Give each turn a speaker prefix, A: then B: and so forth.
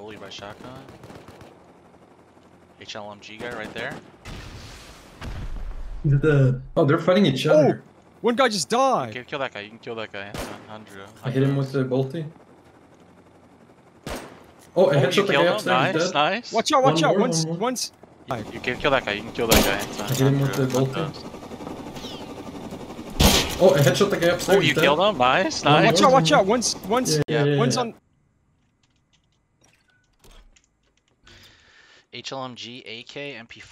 A: bullied by shotgun. HLMG guy right there.
B: The oh, they're fighting each
C: Oh!
B: other.
C: One guy just died.
A: Okay, kill that guy. You can kill that guy. Hundred.
B: I hit him with the bolty. Oh, I
A: Oh, you
B: headshot the guy
A: him.
B: upstairs.
A: Nice,
B: Dead.
A: nice.
C: Watch out, watch
B: One
C: out.
B: more,
C: Once,
B: one more.
C: once.
A: You, you can kill that guy. You can kill that guy. It's uh,
B: I hit him with the
A: 100,
B: bolty. Uh, oh, I headshot the guy upstairs.
A: Oh, you
B: dead.
A: killed him. Nice, nice.
C: Watch out, watch out. Once, once,
B: Yeah, yeah, yeah,
C: once
B: yeah.
C: on.
A: HLMG, AK, MP5.